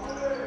you